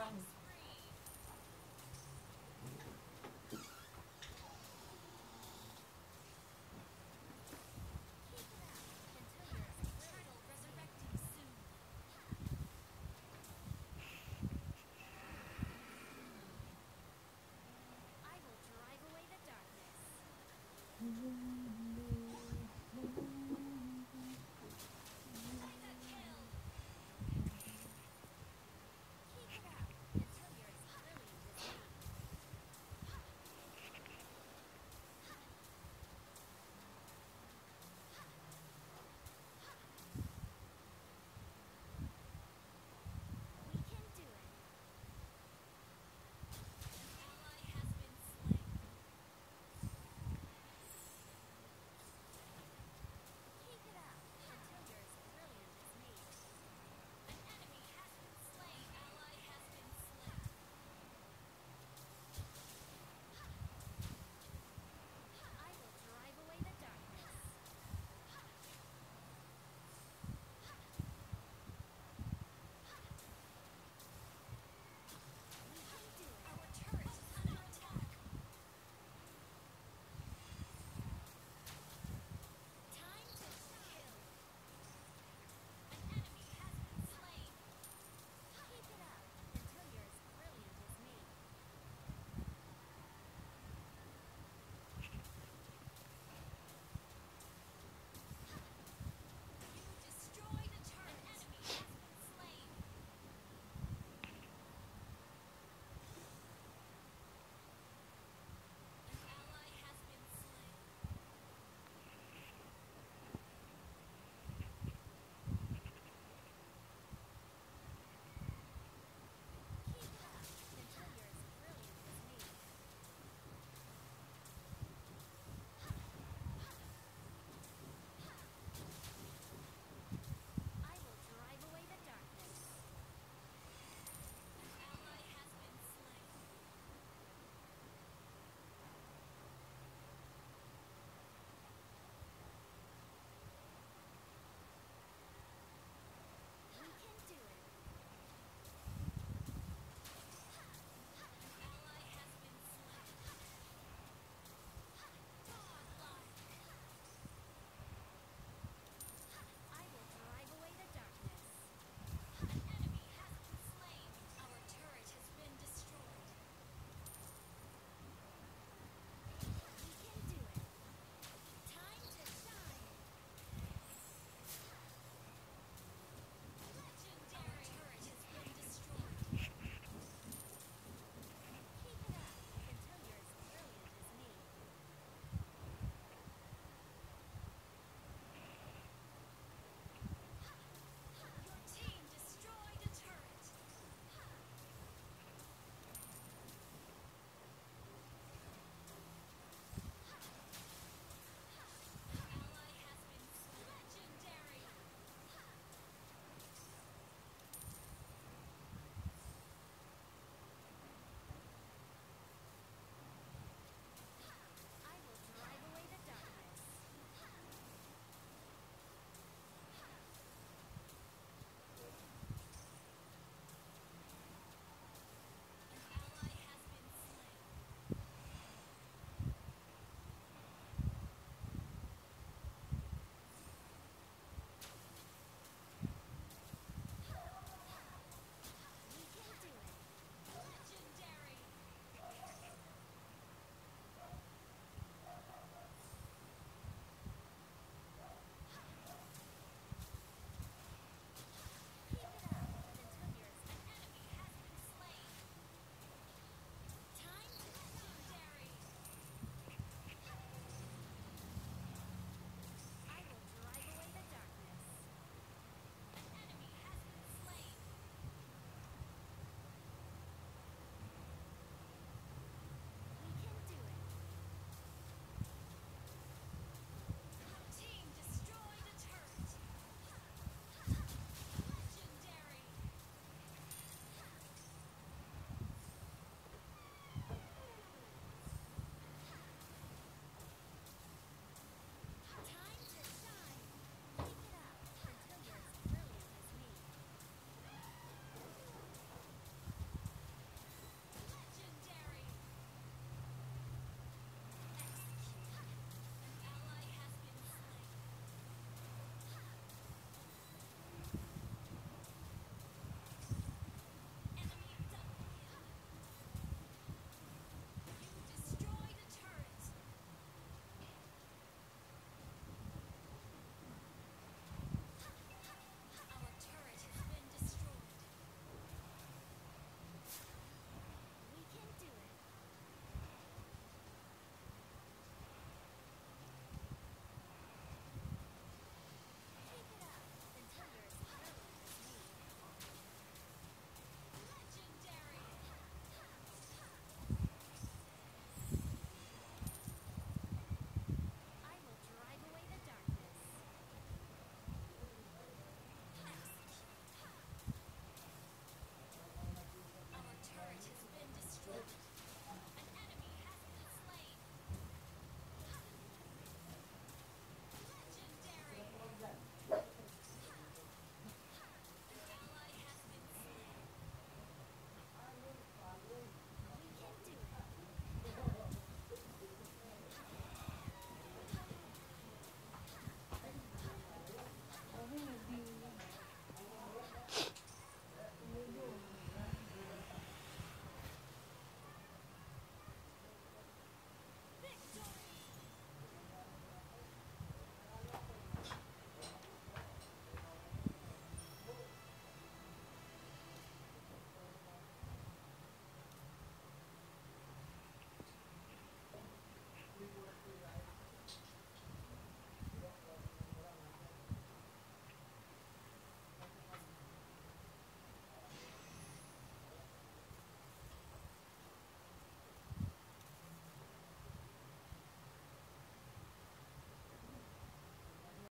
friends.